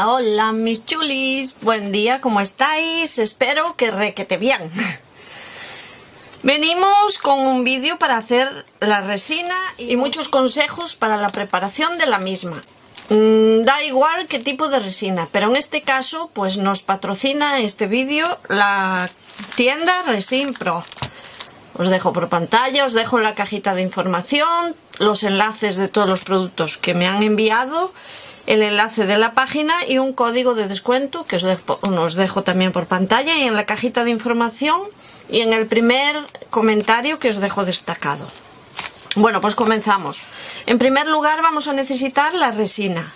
Hola, mis chulis. Buen día, ¿cómo estáis? Espero que requete bien. Venimos con un vídeo para hacer la resina y muchos consejos para la preparación de la misma. Mm, da igual qué tipo de resina, pero en este caso pues nos patrocina este vídeo la tienda Resin Pro. Os dejo por pantalla, os dejo en la cajita de información los enlaces de todos los productos que me han enviado el enlace de la página y un código de descuento que os dejo, os dejo también por pantalla y en la cajita de información y en el primer comentario que os dejo destacado. Bueno, pues comenzamos. En primer lugar vamos a necesitar la resina.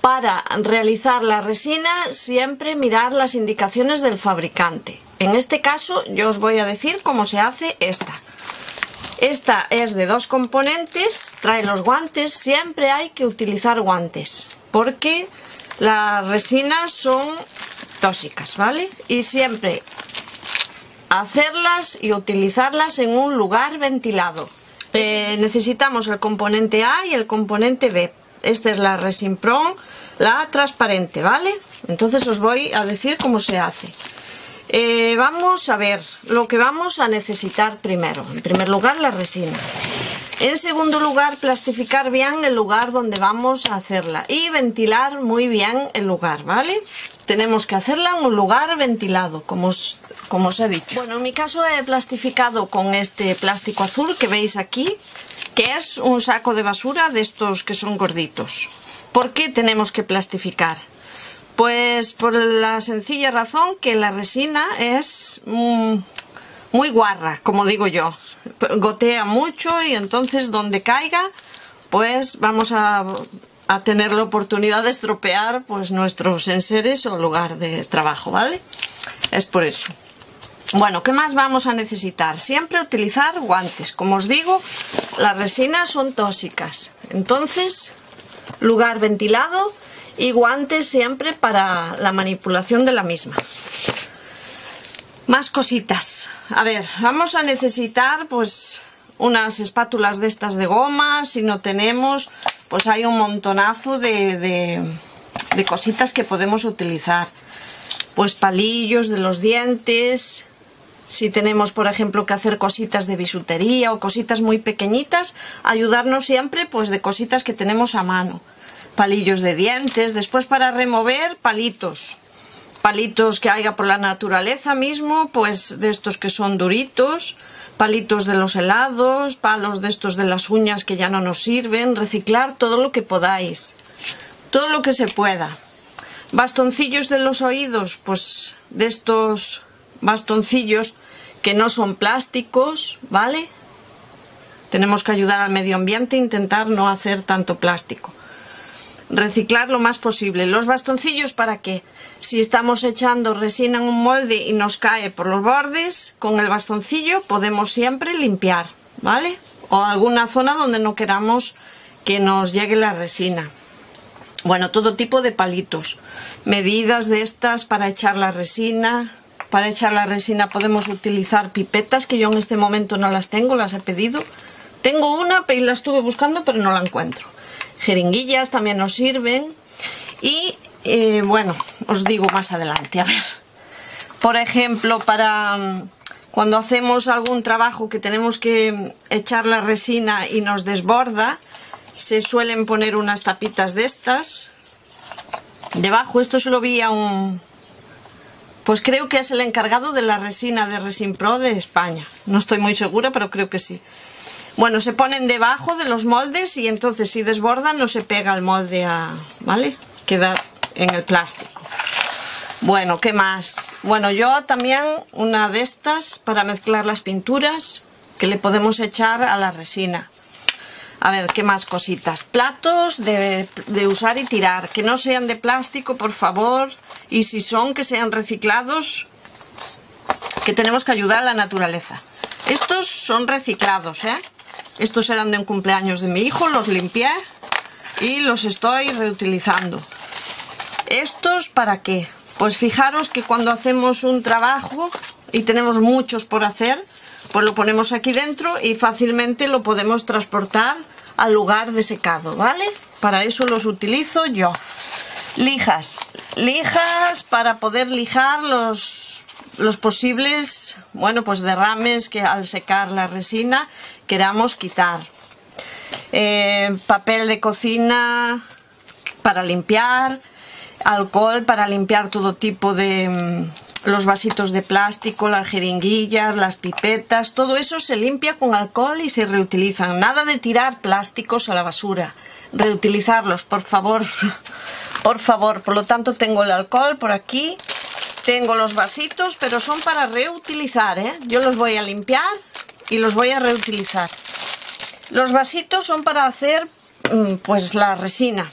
Para realizar la resina siempre mirar las indicaciones del fabricante. En este caso yo os voy a decir cómo se hace esta. Esta es de dos componentes, trae los guantes, siempre hay que utilizar guantes porque las resinas son tóxicas, ¿vale? Y siempre hacerlas y utilizarlas en un lugar ventilado. Eh, necesitamos el componente A y el componente B. Esta es la Resin Pro, la transparente, ¿vale? Entonces os voy a decir cómo se hace. Eh, vamos a ver lo que vamos a necesitar primero. En primer lugar, la resina. En segundo lugar, plastificar bien el lugar donde vamos a hacerla y ventilar muy bien el lugar, ¿vale? Tenemos que hacerla en un lugar ventilado, como os, como os he dicho. Bueno, en mi caso he plastificado con este plástico azul que veis aquí, que es un saco de basura de estos que son gorditos. ¿Por qué tenemos que plastificar? Pues por la sencilla razón que la resina es mm, muy guarra, como digo yo gotea mucho y entonces donde caiga pues vamos a, tener la oportunidad de estropear pues nuestros enseres o lugar de trabajo, ¿vale? Es por eso. Bueno, ¿qué más vamos a necesitar? Siempre utilizar guantes. Como os digo, las resinas son tóxicas. Entonces, lugar ventilado y guantes siempre para la manipulación de la misma. Más cositas. A ver, vamos a necesitar pues unas espátulas de estas de goma. Si no tenemos, pues hay un montonazo de, de, cositas que podemos utilizar. Pues palillos de los dientes, si tenemos por ejemplo que hacer cositas de bisutería o cositas muy pequeñitas, ayudarnos siempre pues de cositas que tenemos a mano. Palillos de dientes, después para remover palitos, palitos que haya por la naturaleza mismo, pues de estos que son duritos, palitos de los helados, palos de estos de las uñas que ya no nos sirven, reciclar todo lo que podáis, todo lo que se pueda. Bastoncillos de los oídos, pues de estos bastoncillos que no son plásticos, ¿vale? Tenemos que ayudar al medio ambiente e intentar no hacer tanto plástico reciclar lo más posible. Los bastoncillos para que si estamos echando resina en un molde y nos cae por los bordes, con el bastoncillo podemos siempre limpiar, ¿vale? O alguna zona donde no queramos que nos llegue la resina. Bueno, todo tipo de palitos. Medidas de estas para echar la resina. Para echar la resina podemos utilizar pipetas, que yo en este momento no las tengo, las he pedido. Tengo una y la estuve buscando, pero no la encuentro jeringuillas también nos sirven y eh, bueno, os digo más adelante, a ver. Por ejemplo, para mm, cuando hacemos algún trabajo que tenemos que echar la resina y nos desborda, se suelen poner unas tapitas de estas. Debajo, esto se lo vi a un... Pues creo que es el encargado de la resina de Resin Pro de España. No estoy muy segura, pero creo que sí. Bueno, se ponen debajo de los moldes y entonces si desbordan no se pega el molde a... ¿Vale? Queda en el plástico. Bueno, ¿qué más? Bueno, yo también una de estas para mezclar las pinturas que le podemos echar a la resina. A ver, ¿qué más cositas? Platos de, usar y tirar, que no sean de plástico, por favor. Y si son, que sean reciclados, que tenemos que ayudar a la naturaleza. Estos son reciclados, ¿eh? Estos eran de un cumpleaños de mi hijo, los limpié y los estoy reutilizando. ¿Estos para qué? Pues fijaros que cuando hacemos un trabajo y tenemos muchos por hacer, pues lo ponemos aquí dentro y fácilmente lo podemos transportar al lugar de secado, ¿vale? Para eso los utilizo yo. Lijas. Lijas para poder lijar los, los posibles, bueno, pues derrames que al secar la resina queramos quitar. Eh, papel de cocina para limpiar, alcohol para limpiar todo tipo de mm, los vasitos de plástico, las jeringuillas, las pipetas, todo eso se limpia con alcohol y se reutilizan. Nada de tirar plásticos a la basura. Reutilizarlos, por favor. por favor. Por lo tanto, tengo el alcohol por aquí. Tengo los vasitos, pero son para reutilizar, ¿eh? Yo los voy a limpiar y los voy a reutilizar. Los vasitos son para hacer, mm, pues, la resina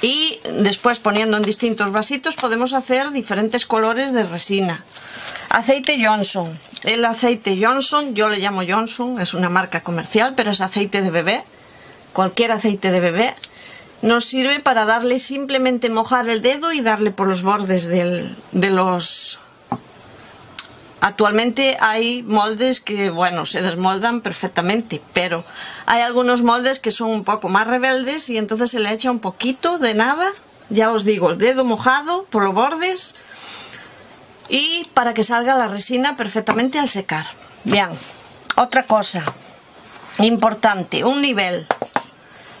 y después poniendo en distintos vasitos podemos hacer diferentes colores de resina. Aceite Johnson. El aceite Johnson, yo le llamo Johnson, es una marca comercial, pero es aceite de bebé. Cualquier aceite de bebé nos sirve para darle simplemente mojar el dedo y darle por los bordes de los Actualmente hay moldes que, bueno, se desmoldan perfectamente, pero hay algunos moldes que son un poco más rebeldes y entonces se le echa un poquito de nada, ya os digo, el dedo mojado por los bordes y para que salga la resina perfectamente al secar. Bien, otra cosa importante, un nivel.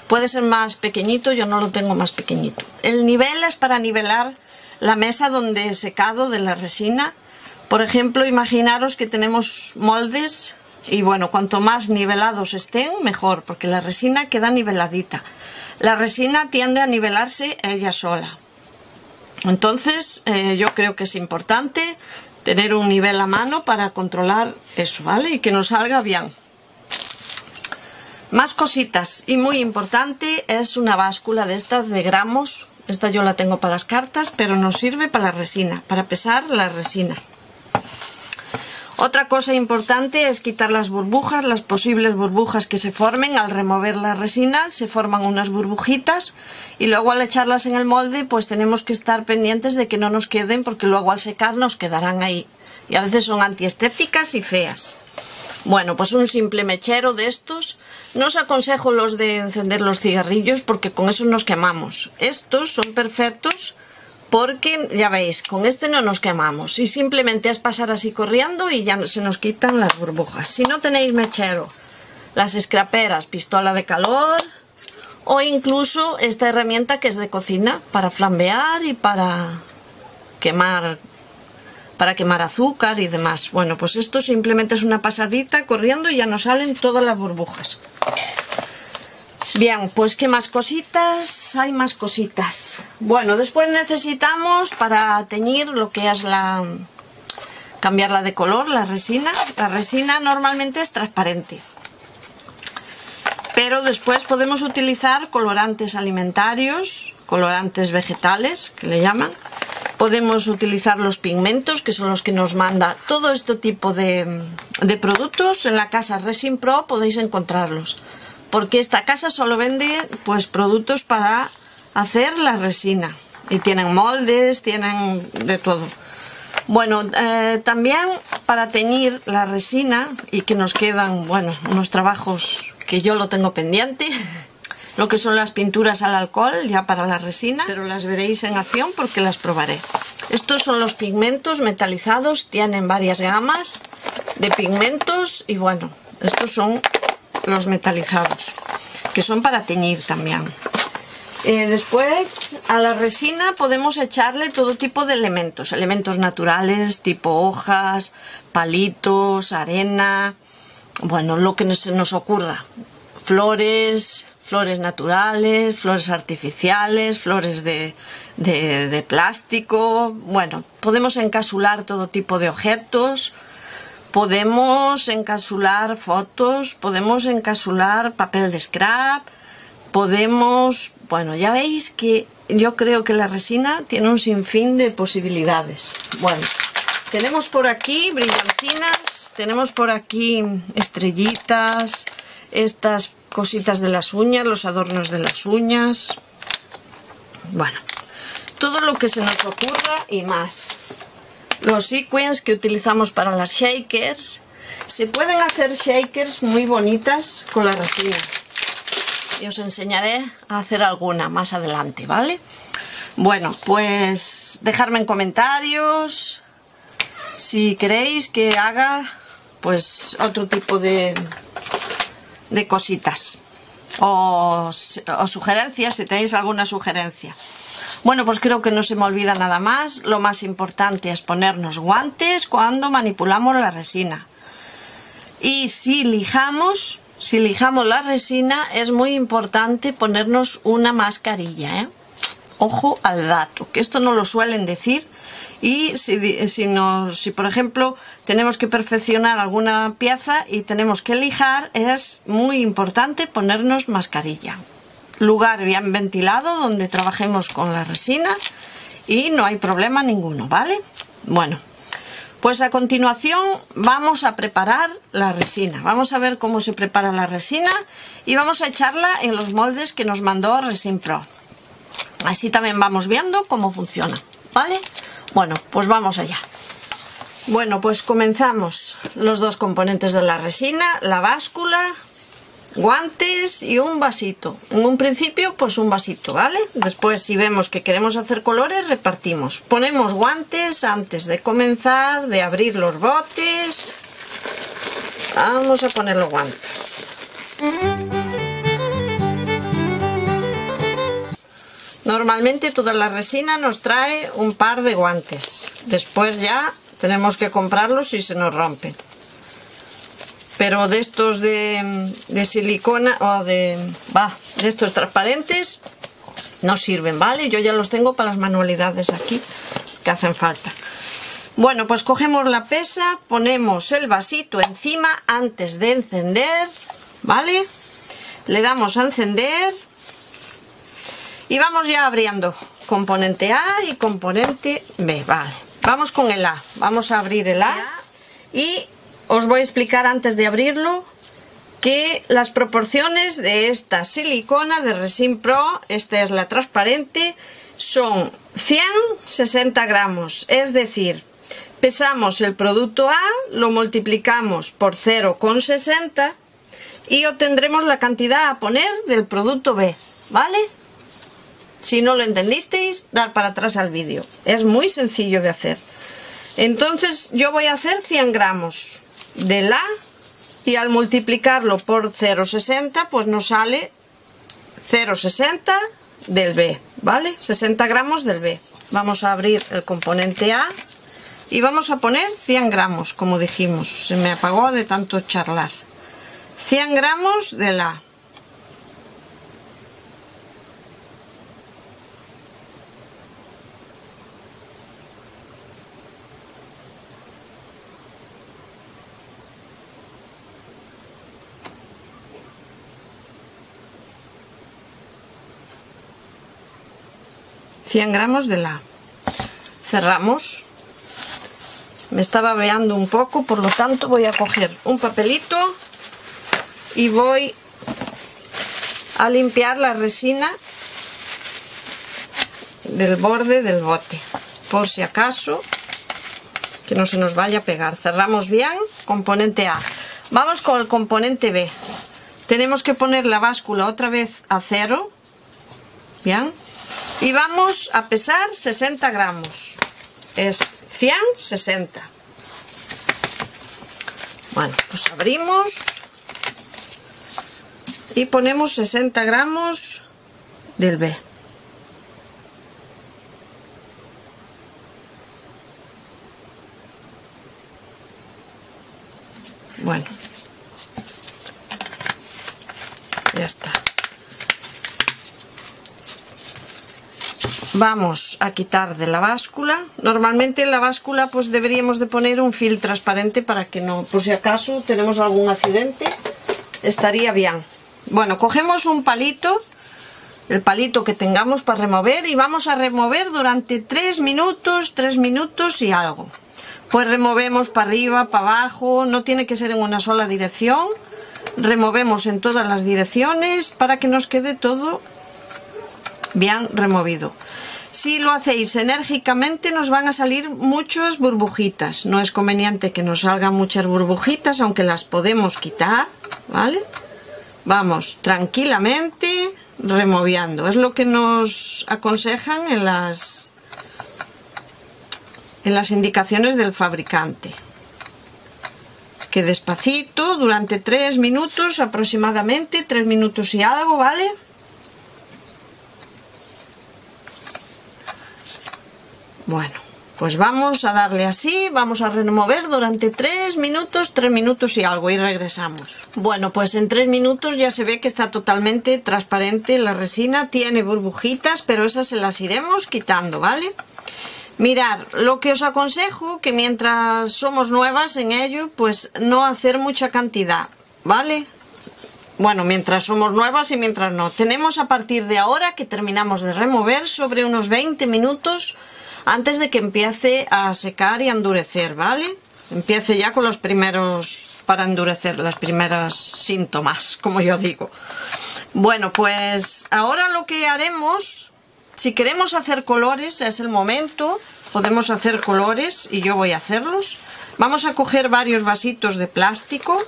Puede ser más pequeñito, yo no lo tengo más pequeñito. El nivel es para nivelar la mesa donde he secado de la resina por ejemplo, imaginaros que tenemos moldes y bueno, cuanto más nivelados estén, mejor, porque la resina queda niveladita. La resina tiende a nivelarse ella sola. Entonces, eh, yo creo que es importante tener un nivel a mano para controlar eso, ¿vale? Y que nos salga bien. Más cositas, y muy importante, es una báscula de estas de gramos. Esta yo la tengo para las cartas, pero nos sirve para la resina, para pesar la resina. Otra cosa importante es quitar las burbujas, las posibles burbujas que se formen al remover la resina, se forman unas burbujitas y luego al echarlas en el molde pues tenemos que estar pendientes de que no nos queden porque luego al secar nos quedarán ahí y a veces son antiestéticas y feas. Bueno, pues un simple mechero de estos. No os aconsejo los de encender los cigarrillos porque con eso nos quemamos. Estos son perfectos porque ya veis, con este no nos quemamos y simplemente es pasar así corriendo y ya se nos quitan las burbujas. Si no tenéis mechero, las escraperas, pistola de calor o incluso esta herramienta que es de cocina para flambear y para quemar para quemar azúcar y demás. Bueno, pues esto simplemente es una pasadita corriendo y ya nos salen todas las burbujas. Bien, pues qué más cositas, hay más cositas. Bueno, después necesitamos para teñir lo que es la... cambiarla de color, la resina. La resina normalmente es transparente. Pero después podemos utilizar colorantes alimentarios, colorantes vegetales, que le llaman. Podemos utilizar los pigmentos, que son los que nos manda todo este tipo de, de productos. En la casa Resin Pro podéis encontrarlos porque esta casa solo vende pues productos para hacer la resina y tienen moldes, tienen de todo. Bueno, eh, también para teñir la resina y que nos quedan, bueno, unos trabajos que yo lo tengo pendiente, lo que son las pinturas al alcohol ya para la resina, pero las veréis en acción porque las probaré. Estos son los pigmentos metalizados, tienen varias gamas de pigmentos y bueno, estos son los metalizados, que son para teñir también. Eh, después a la resina podemos echarle todo tipo de elementos, elementos naturales tipo hojas, palitos, arena, bueno, lo que se nos ocurra, flores, flores naturales, flores artificiales, flores de, de plástico, bueno, podemos encasular todo tipo de objetos, podemos encapsular fotos, podemos encapsular papel de scrap, podemos... Bueno, ya veis que yo creo que la resina tiene un sinfín de posibilidades. Bueno, tenemos por aquí brillantinas, tenemos por aquí estrellitas, estas cositas de las uñas, los adornos de las uñas. Bueno, todo lo que se nos ocurra y más los sequins que utilizamos para las shakers. Se pueden hacer shakers muy bonitas con la resina. Y os enseñaré a hacer alguna más adelante, ¿vale? Bueno, pues dejarme en comentarios si queréis que haga pues otro tipo de, de cositas o, o sugerencias, si tenéis alguna sugerencia. Bueno, pues creo que no se me olvida nada más. Lo más importante es ponernos guantes cuando manipulamos la resina. Y si lijamos, si lijamos la resina, es muy importante ponernos una mascarilla, ¿eh? Ojo al dato, que esto no lo suelen decir. Y si, si, si, por ejemplo, tenemos que perfeccionar alguna pieza y tenemos que lijar, es muy importante ponernos mascarilla lugar bien ventilado donde trabajemos con la resina y no hay problema ninguno, ¿vale? Bueno, pues a continuación vamos a preparar la resina. Vamos a ver cómo se prepara la resina y vamos a echarla en los moldes que nos mandó Resin Pro. Así también vamos viendo cómo funciona, ¿vale? Bueno, pues vamos allá. Bueno, pues comenzamos los dos componentes de la resina, la báscula, guantes y un vasito. En un principio, pues un vasito, ¿vale? Después, si vemos que queremos hacer colores, repartimos. Ponemos guantes antes de comenzar, de abrir los botes. Vamos a poner los guantes. Normalmente toda la resina nos trae un par de guantes. Después ya tenemos que comprarlos si se nos rompen pero de estos de, silicona o de, va, de estos transparentes no sirven, ¿vale? Yo ya los tengo para las manualidades aquí que hacen falta. Bueno, pues cogemos la pesa, ponemos el vasito encima antes de encender, ¿vale? Le damos a encender y vamos ya abriendo componente A y componente B, vale. Vamos con el A, vamos a abrir el A y os voy a explicar antes de abrirlo que las proporciones de esta silicona de Resin Pro, esta es la transparente, son 160 gramos, es decir, pesamos el producto A, lo multiplicamos por 0,60 y obtendremos la cantidad a poner del producto B, ¿vale? Si no lo entendisteis, dar para atrás al vídeo. Es muy sencillo de hacer. Entonces yo voy a hacer 100 gramos de la y al multiplicarlo por 0,60 pues nos sale 0,60 del B, ¿vale? 60 gramos del B. Vamos a abrir el componente A y vamos a poner 100 gramos, como dijimos. Se me apagó de tanto charlar. 100 gramos del A. 100 gramos de la cerramos. Me estaba veando un poco por lo tanto voy a coger un papelito y voy a limpiar la resina del borde del bote por si acaso que no se nos vaya a pegar. Cerramos bien componente A. Vamos con el componente B. Tenemos que poner la báscula otra vez a cero. Bien y vamos a pesar 60 gramos. Es 160 bueno pues abrimos y ponemos 60 gramos del B. Bueno. Ya está vamos a quitar de la báscula. Normalmente en la báscula pues deberíamos de poner un film transparente para que no, por si acaso tenemos algún accidente estaría bien. Bueno, cogemos un palito el palito que tengamos para remover y vamos a remover durante 3 minutos, 3 minutos y algo. Pues removemos para arriba, para abajo no tiene que ser en una sola dirección. Removemos en todas las direcciones para que nos quede todo bien removido. Si lo hacéis enérgicamente nos van a salir muchas burbujitas. No es conveniente que nos salgan muchas burbujitas, aunque las podemos quitar, ¿vale? Vamos tranquilamente, removiendo. Es lo que nos aconsejan en las en las indicaciones del fabricante. Que despacito, durante 3 minutos aproximadamente, 3 minutos y algo, ¿vale? Bueno, pues vamos a darle así, vamos a remover durante 3 minutos, 3 minutos y algo y regresamos. Bueno, pues en 3 minutos ya se ve que está totalmente transparente la resina, tiene burbujitas, pero esas se las iremos quitando, ¿vale? Mirar, lo que os aconsejo que mientras somos nuevas en ello, pues no hacer mucha cantidad, ¿vale? Bueno, mientras somos nuevas y mientras no. Tenemos a partir de ahora que terminamos de remover sobre unos 20 minutos antes de que empiece a secar y a endurecer, ¿vale? Empiece ya con los primeros para endurecer, las primeras síntomas, como yo digo. Bueno, pues ahora lo que haremos si queremos hacer colores, es el momento, podemos hacer colores y yo voy a hacerlos. Vamos a coger varios vasitos de plástico,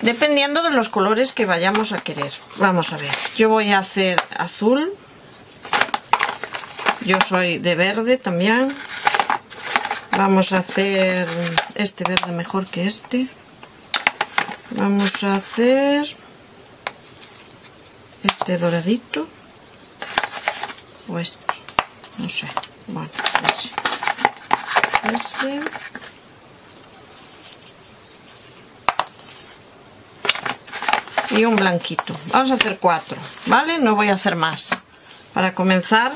dependiendo de los colores que vayamos a querer. Vamos a ver, yo voy a hacer azul, yo soy de verde también. Vamos a hacer este verde mejor que este. Vamos a hacer este doradito o este no sé. Bueno ese. Ese. Y un blanquito. Vamos a hacer cuatro vale no voy a hacer más. Para comenzar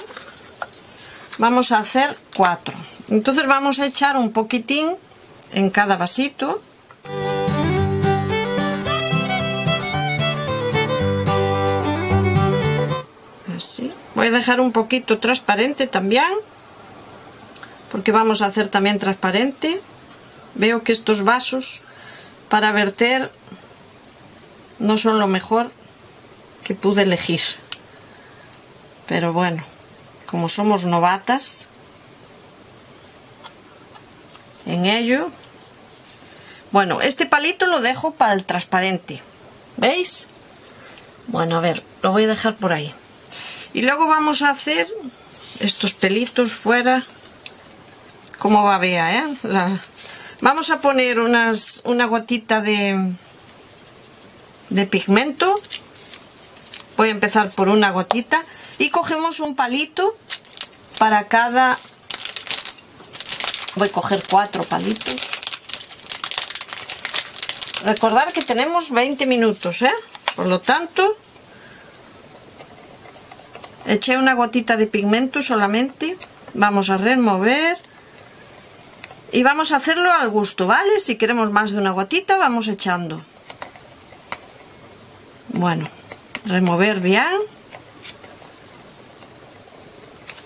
vamos a hacer cuatro. Entonces vamos a echar un poquitín en cada vasito. Así. Voy a dejar un poquito transparente también porque vamos a hacer también transparente. Veo que estos vasos para verter no son lo mejor que pude elegir. Pero bueno como somos novatas en ello bueno este palito lo dejo para el transparente ¿veis? bueno a ver lo voy a dejar por ahí y luego vamos a hacer estos pelitos fuera como va vea ¿eh? vamos a poner unas, una gotita de de pigmento voy a empezar por una gotita y cogemos un palito para cada voy a coger cuatro palitos. Recordar que tenemos 20 minutos ¿eh? por lo tanto eché una gotita de pigmento solamente. Vamos a remover. Y vamos a hacerlo al gusto vale si queremos más de una gotita vamos echando. Bueno remover bien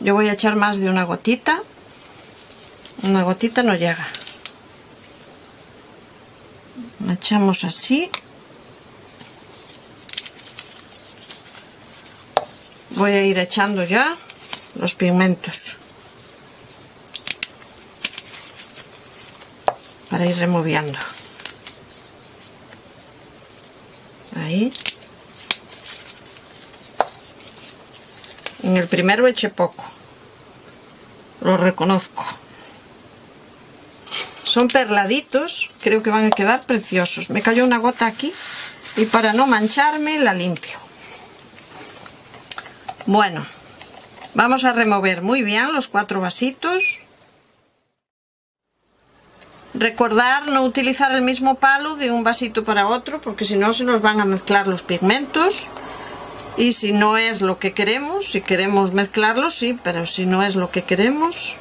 yo voy a echar más de una gotita. Una gotita no llega. Echamos así. Voy a ir echando ya los pigmentos para ir removiendo. Ahí en el primero eché poco. Lo reconozco. Son perladitos creo que van a quedar preciosos. Me cayó una gota aquí y para no mancharme la limpio. Bueno, vamos a remover muy bien los cuatro vasitos. Recordar no utilizar el mismo palo de un vasito para otro porque si no se nos van a mezclar los pigmentos y si no es lo que queremos, si queremos mezclarlos sí, pero si no es lo que queremos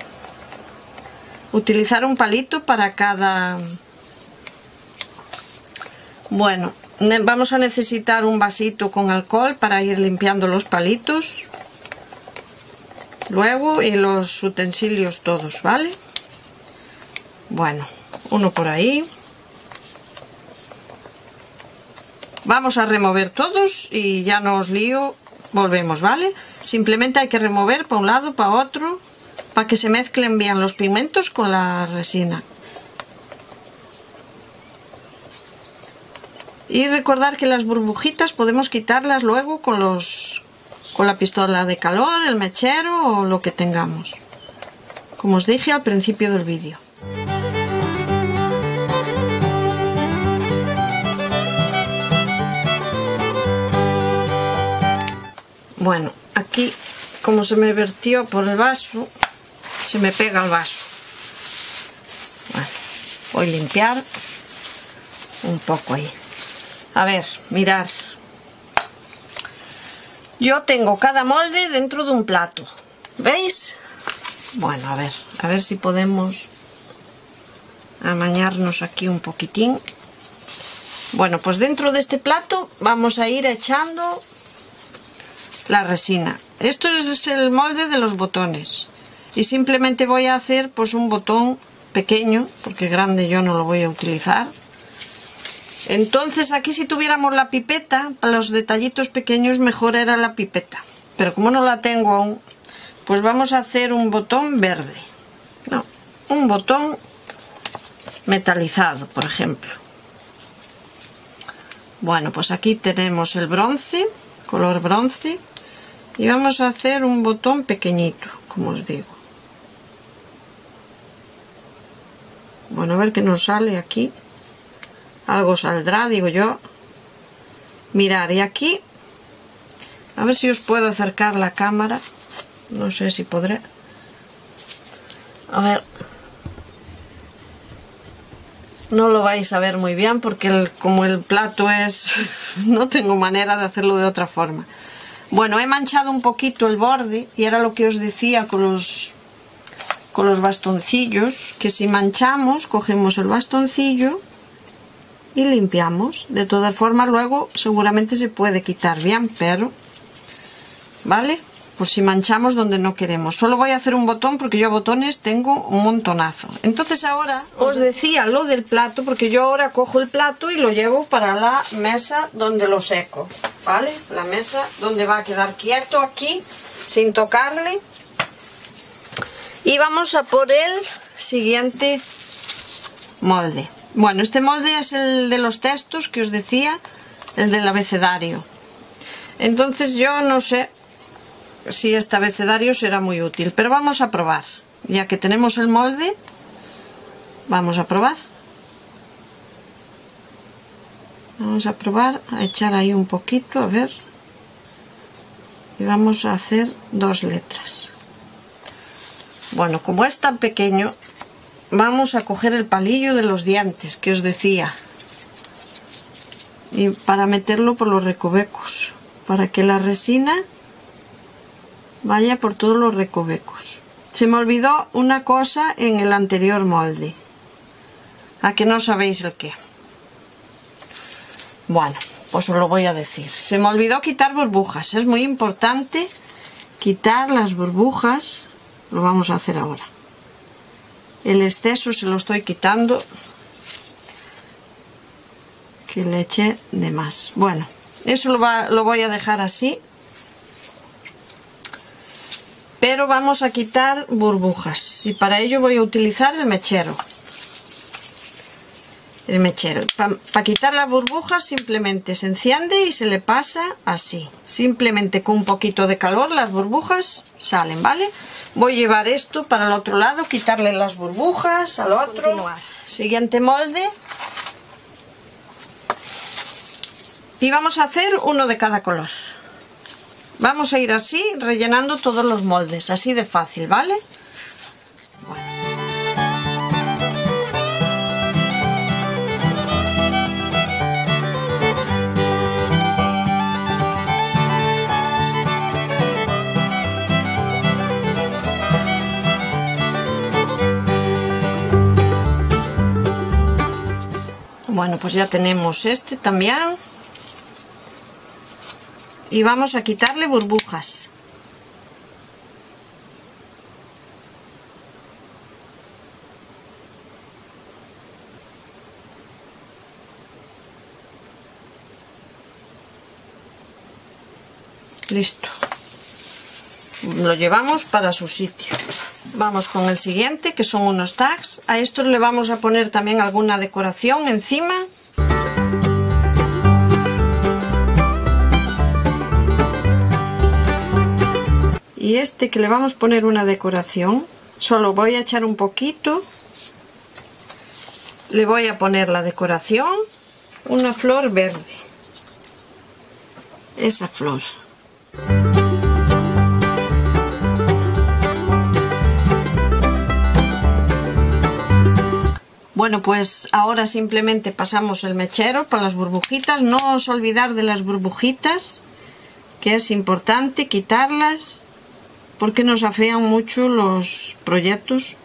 utilizar un palito para cada bueno, vamos a necesitar un vasito con alcohol para ir limpiando los palitos luego y los utensilios todos vale bueno uno por ahí vamos a remover todos y ya no os lío volvemos vale simplemente hay que remover para un lado para otro para que se mezclen bien los pigmentos con la resina Y recordar que las burbujitas podemos quitarlas luego con los con la pistola de calor, el mechero o lo que tengamos. Como os dije al principio del vídeo. Bueno, aquí como se me vertió por el vaso, se me pega el vaso. voy a limpiar un poco ahí. A ver, mirar. Yo tengo cada molde dentro de un plato. ¿Veis? Bueno, a ver, a ver si podemos amañarnos aquí un poquitín. Bueno, pues dentro de este plato vamos a ir echando la resina. Esto es el molde de los botones. Y simplemente voy a hacer pues un botón pequeño, porque grande yo no lo voy a utilizar. Entonces aquí si tuviéramos la pipeta, para los detallitos pequeños mejor era la pipeta. Pero como no la tengo aún, pues vamos a hacer un botón verde. No, un botón metalizado, por ejemplo. Bueno, pues aquí tenemos el bronce, color bronce, y vamos a hacer un botón pequeñito como os digo. Bueno a ver qué nos sale aquí. Algo saldrá digo yo. Mirar y aquí a ver si os puedo acercar la cámara. No sé si podré. A ver. No lo vais a ver muy bien porque como el plato es no tengo manera de hacerlo de otra forma bueno, he manchado un poquito el borde y era lo que os decía con los, con los bastoncillos, que si manchamos, cogemos el bastoncillo y limpiamos. De todas formas, luego seguramente se puede quitar bien, pero... ¿Vale? Por si manchamos donde no queremos. Solo voy a hacer un botón porque yo botones tengo un montonazo. Entonces ahora os decía lo del plato porque yo ahora cojo el plato y lo llevo para la mesa donde lo seco. ¿Vale? La mesa donde va a quedar quieto aquí sin tocarle. Y vamos a por el siguiente molde. Bueno, este molde es el de los textos que os decía, el del abecedario. Entonces yo no sé, si este abecedario será muy útil. Pero vamos a probar. Ya que tenemos el molde, vamos a probar. Vamos a probar, a echar ahí un poquito, a ver. Y vamos a hacer dos letras. Bueno, como es tan pequeño, vamos a coger el palillo de los dientes que os decía. Y para meterlo por los recovecos. Para que la resina vaya por todos los recovecos. Se me olvidó una cosa en el anterior molde. A que no sabéis el qué. Bueno, pues os lo voy a decir. Se me olvidó quitar burbujas. Es muy importante quitar las burbujas. Lo vamos a hacer ahora. El exceso se lo estoy quitando. Que le eché de más. Bueno, eso lo, lo voy a dejar así pero vamos a quitar burbujas. Y para ello voy a utilizar el mechero. El mechero. Para quitar las burbujas simplemente se enciende y se le pasa así. Simplemente con un poquito de calor las burbujas salen vale voy a llevar esto para el otro lado quitarle las burbujas al otro. Siguiente molde. Y vamos a hacer uno de cada color Vamos a ir así, rellenando todos los moldes, así de fácil, ¿vale? Bueno, pues ya tenemos este también y vamos a quitarle burbujas. Listo. Lo llevamos para su sitio. Vamos con el siguiente que son unos tags. A estos le vamos a poner también alguna decoración encima y este que le vamos a poner una decoración. Solo voy a echar un poquito. Le voy a poner la decoración. Una flor verde. Esa flor. Bueno, pues ahora simplemente pasamos el mechero para las burbujitas. No os olvidar de las burbujitas, que es importante quitarlas porque nos afean mucho los proyectos.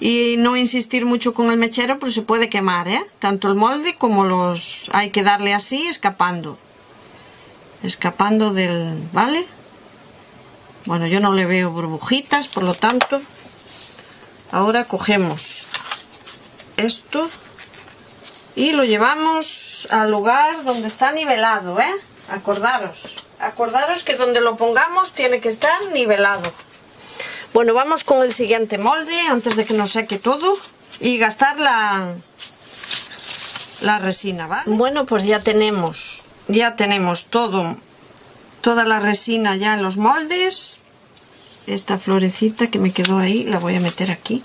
Y no insistir mucho con el mechero porque se puede quemar, ¿eh? Tanto el molde como los... Hay que darle así, escapando. Escapando del... ¿Vale? Bueno, yo no le veo burbujitas, por lo tanto, ahora cogemos esto y lo llevamos al lugar donde está nivelado, ¿eh? Acordaros, acordaros que donde lo pongamos tiene que estar nivelado. Bueno, vamos con el siguiente molde antes de que nos seque todo y gastar la, la resina, ¿vale? Bueno, pues ya tenemos, ya tenemos todo toda la resina ya en los moldes esta florecita que me quedó ahí la voy a meter aquí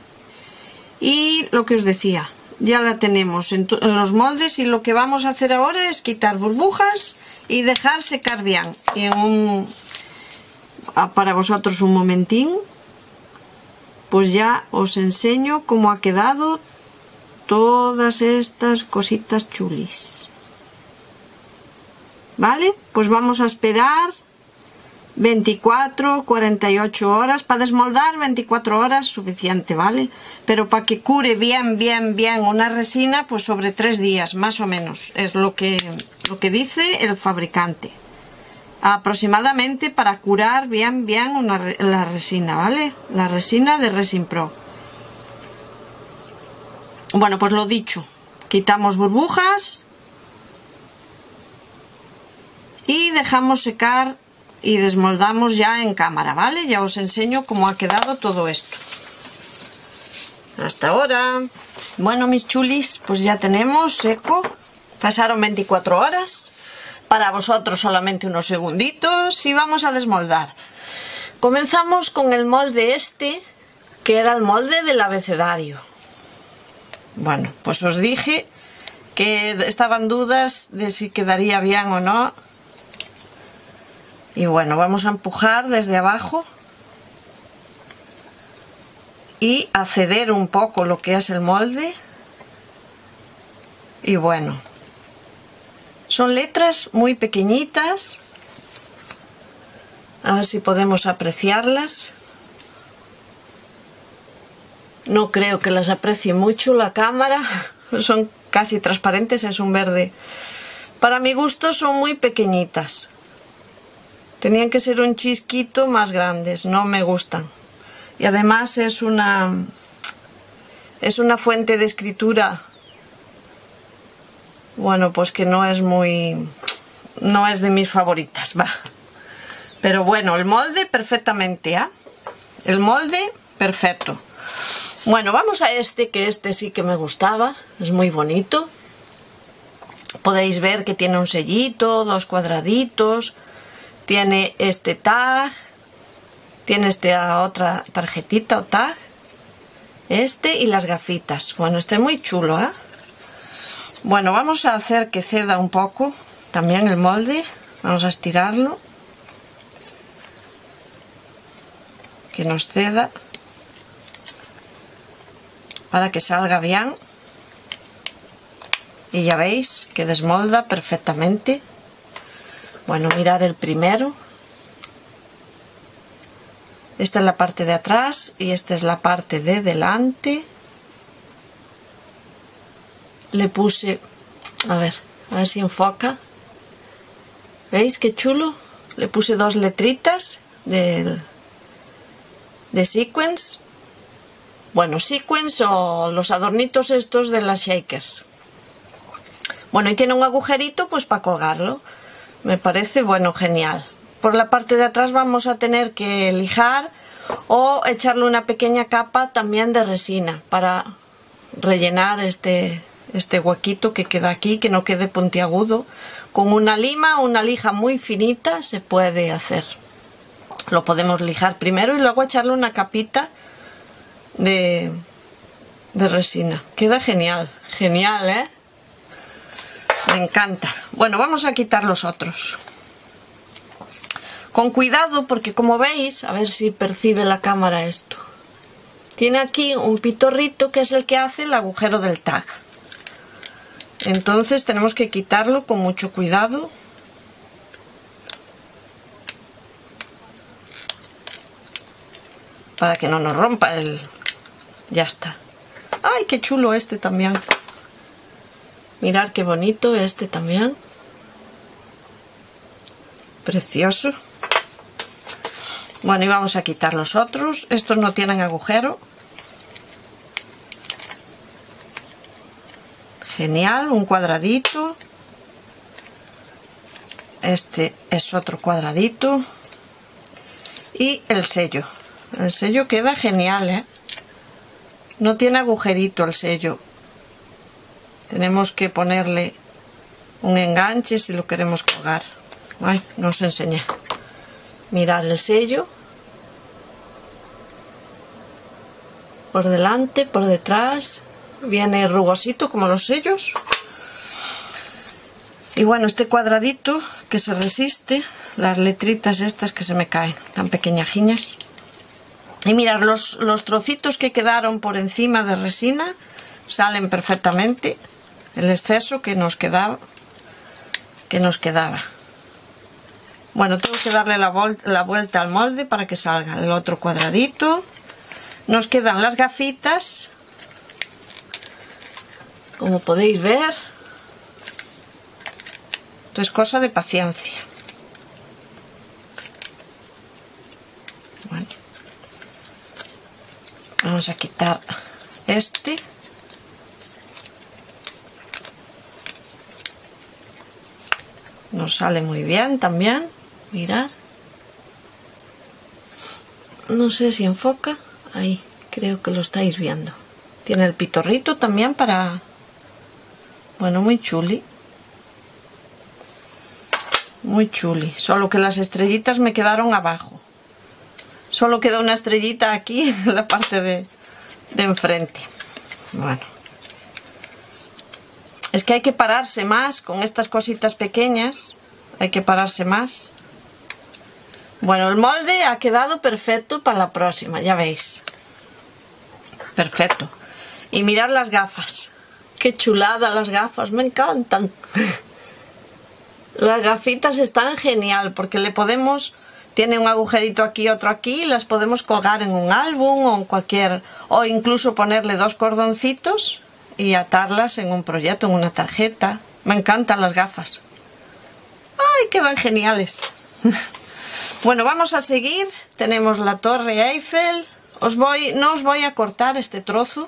y lo que os decía ya la tenemos. En, los moldes y lo que vamos a hacer ahora es quitar burbujas y dejar secar bien. Un para vosotros un momentín pues ya os enseño cómo ha quedado todas estas cositas chulis. ¿Vale? Pues vamos a esperar 24, 48 horas. Para desmoldar 24 horas suficiente, ¿vale? Pero para que cure bien, bien, bien una resina, pues sobre 3 días, más o menos. Es lo que, lo que dice el fabricante. Aproximadamente para curar bien, bien una, la resina, ¿vale? La resina de Resin Pro. Bueno, pues lo dicho. Quitamos burbujas y dejamos secar y desmoldamos ya en cámara, ¿vale? Ya os enseño cómo ha quedado todo esto. Hasta ahora. Bueno, mis chulis, pues ya tenemos seco. Pasaron 24 horas. Para vosotros solamente unos segunditos y vamos a desmoldar. Comenzamos con el molde este, que era el molde del abecedario. Bueno, pues os dije que estaban dudas de si quedaría bien o no y bueno vamos a empujar desde abajo y a ceder un poco lo que es el molde. Y bueno son letras muy pequeñitas. A ver si podemos apreciarlas. No creo que las aprecie mucho la cámara. Son casi transparentes es un verde. Para mi gusto son muy pequeñitas Tenían que ser un chisquito más grandes, no me gustan. Y además es una es una fuente de escritura bueno, pues que no es muy no es de mis favoritas, va. Pero bueno, el molde perfectamente, ¿ah? El molde perfecto. Bueno, vamos a este, que este sí que me gustaba, es muy bonito. Podéis ver que tiene un sellito, dos cuadraditos, tiene este tag, tiene esta otra tarjetita o tag, este y las gafitas. Bueno, este es muy chulo, ¿eh? Bueno, vamos a hacer que ceda un poco también el molde. Vamos a estirarlo. Que nos ceda. Para que salga bien. Y ya veis que desmolda perfectamente. Bueno, mirar el primero. Esta es la parte de atrás y esta es la parte de delante. Le puse, a ver, a ver si enfoca. ¿Veis qué chulo? Le puse dos letritas de, de sequence. Bueno, sequence o los adornitos estos de las shakers. Bueno, y tiene un agujerito pues para colgarlo me parece bueno genial por la parte de atrás vamos a tener que lijar o echarle una pequeña capa también de resina para rellenar este este huequito que queda aquí que no quede puntiagudo con una lima o una lija muy finita se puede hacer. Lo podemos lijar primero y luego echarle una capita de, de resina. Queda genial, genial, ¿eh? Me encanta. Bueno, vamos a quitar los otros. Con cuidado porque como veis, a ver si percibe la cámara esto. Tiene aquí un pitorrito que es el que hace el agujero del tag. Entonces tenemos que quitarlo con mucho cuidado. Para que no nos rompa el... Ya está. ¡Ay, qué chulo este también! Mirad qué bonito este también. Precioso. Bueno, y vamos a quitar los otros. Estos no tienen agujero. Genial, un cuadradito. Este es otro cuadradito. Y el sello. El sello queda genial, ¿eh? No tiene agujerito el sello. Tenemos que ponerle un enganche si lo queremos colgar. Ay, no os enseñé mirar el sello. Por delante, por detrás. Viene rugosito como los sellos. Y bueno este cuadradito que se resiste las letritas estas que se me caen tan pequeñajiñas. Y mirar los, los trocitos que quedaron por encima de resina salen perfectamente el exceso que nos quedaba que nos quedaba bueno, tengo que darle la, vuelta al molde para que salga el otro cuadradito. Nos quedan las gafitas. Como podéis ver. Esto es cosa de paciencia. Vamos a quitar este. Nos sale muy bien también. Mirad. No sé si enfoca. Ahí, creo que lo estáis viendo. Tiene el pitorrito también para... Bueno, muy chuli. Muy chuli. Solo que las estrellitas me quedaron abajo. Solo quedó una estrellita aquí en la parte de, de enfrente. Bueno. Es que hay que pararse más con estas cositas pequeñas. Hay que pararse más. Bueno, el molde ha quedado perfecto para la próxima, ya veis. Perfecto. Y mirad las gafas. Qué chulada las gafas, me encantan. Las gafitas están genial porque le podemos... Tiene un agujerito aquí, otro aquí, las podemos colgar en un álbum o en cualquier... O incluso ponerle dos cordoncitos y atarlas en un proyecto, en una tarjeta. Me encantan las gafas. ¡Ay, quedan geniales! Bueno, vamos a seguir. Tenemos la Torre Eiffel. Os voy, no os voy a cortar este trozo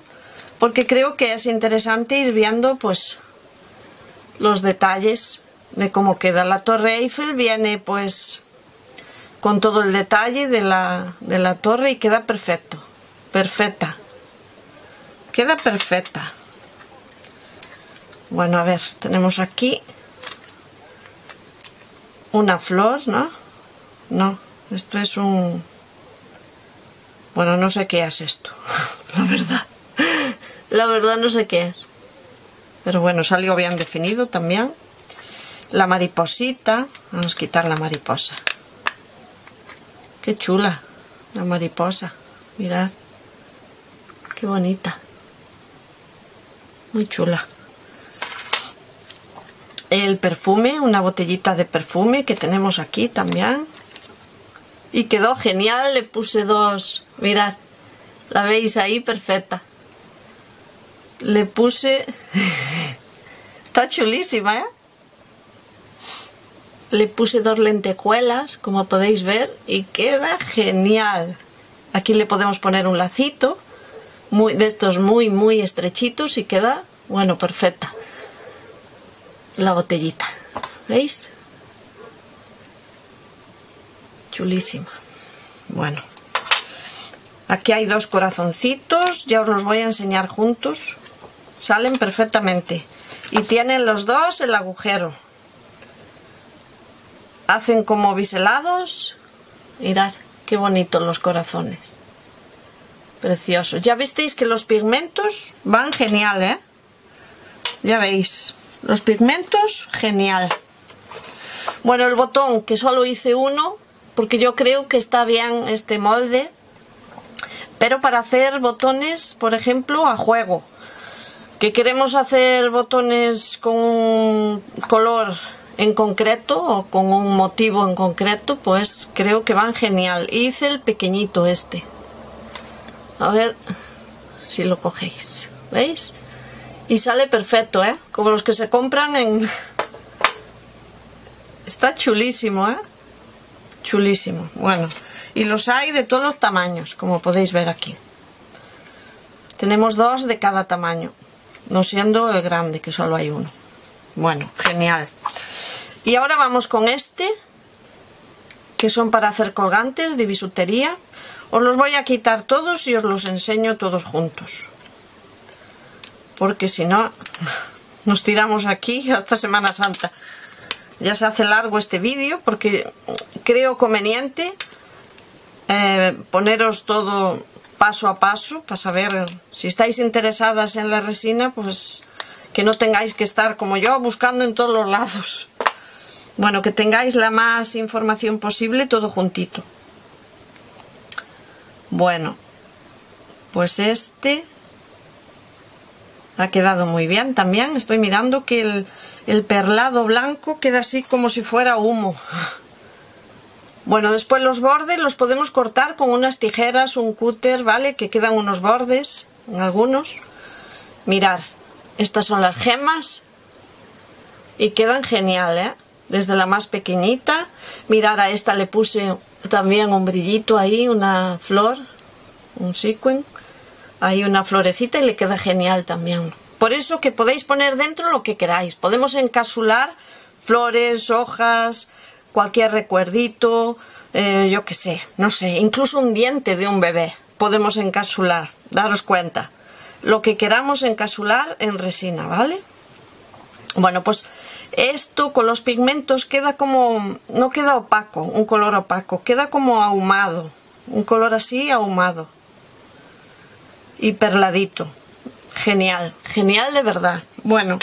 porque creo que es interesante ir viendo pues los detalles de cómo queda. La Torre Eiffel viene pues con todo el detalle de la, de la torre y queda perfecto. Perfecta. Queda perfecta. Bueno, a ver, tenemos aquí una flor, ¿no? No, esto es un... Bueno, no sé qué es esto, la verdad. La verdad no sé qué es. Pero bueno, salió bien definido también. La mariposita. Vamos a quitar la mariposa. Qué chula la mariposa. Mirad. Qué bonita. Muy chula. El perfume, una botellita de perfume que tenemos aquí también y quedó genial, le puse dos, mirad, la veis ahí perfecta. Le puse, está chulísima, ¿eh? Le puse dos lentejuelas, como podéis ver, y queda genial. Aquí le podemos poner un lacito, muy, de estos muy, muy estrechitos, y queda, bueno, perfecta. La botellita, ¿veis? chulísima bueno aquí hay dos corazoncitos ya os los voy a enseñar juntos salen perfectamente y tienen los dos el agujero hacen como biselados. Mirad, qué bonitos los corazones. Preciosos. Ya visteis que los pigmentos van genial, ¿eh? Ya veis, los pigmentos, genial. Bueno, el botón, que solo hice uno, porque yo creo que está bien este molde. Pero para hacer botones, por ejemplo, a juego, que queremos hacer botones con un color en concreto o con un motivo en concreto, pues creo que van genial. Hice el pequeñito este. A ver si lo cogéis. ¿Veis? Y sale perfecto, ¿eh? Como los que se compran en... Está chulísimo, ¿eh? Chulísimo. Bueno, y los hay de todos los tamaños, como podéis ver aquí. Tenemos dos de cada tamaño, no siendo el grande, que solo hay uno. Bueno, genial. Y ahora vamos con este, que son para hacer colgantes de bisutería. Os los voy a quitar todos y os los enseño todos juntos. Porque si no, nos tiramos aquí hasta Semana Santa. Ya se hace largo este vídeo porque creo conveniente eh, poneros todo paso a paso para saber si estáis interesadas en la resina, pues que no tengáis que estar como yo buscando en todos los lados. Bueno, que tengáis la más información posible todo juntito. Bueno, pues este ha quedado muy bien también. Estoy mirando que el, perlado blanco queda así como si fuera humo. Bueno, después los bordes los podemos cortar con unas tijeras, un cúter, ¿vale? Que quedan unos bordes en algunos. Mirar, estas son las gemas y quedan genial, ¿eh? desde la más pequeñita. Mirar a esta le puse también un brillito ahí, una flor, un sequin. Ahí una florecita y le queda genial también. Por eso que podéis poner dentro lo que queráis. Podemos encapsular flores, hojas, cualquier recuerdito, eh, yo qué sé, no sé, incluso un diente de un bebé podemos encapsular, daros cuenta. Lo que queramos encapsular en resina, ¿vale? Bueno, pues esto con los pigmentos queda como, no queda opaco, un color opaco, queda como ahumado, un color así ahumado y perladito. Genial, genial de verdad. Bueno,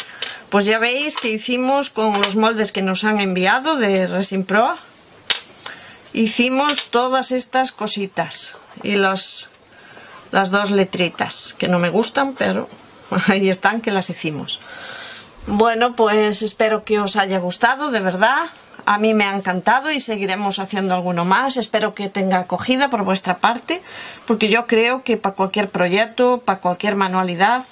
pues ya veis que hicimos con los moldes que nos han enviado de Resin Pro. Hicimos todas estas cositas y los, las dos letritas que no me gustan, pero ahí están que las hicimos. Bueno, pues espero que os haya gustado, de verdad. A mí me ha encantado y seguiremos haciendo alguno más. Espero que tenga acogida por vuestra parte, porque yo creo que para cualquier proyecto, para cualquier manualidad,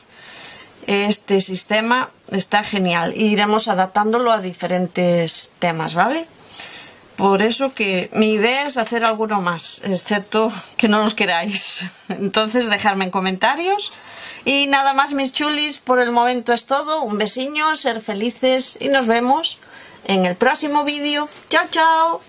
este sistema está genial. Y iremos adaptándolo a diferentes temas, ¿vale? Por eso que mi idea es hacer alguno más, excepto que no los queráis. Entonces dejadme en comentarios. Y nada más mis chulis, por el momento es todo. Un besiño, ser felices y nos vemos en el próximo vídeo. ¡Chao, chao!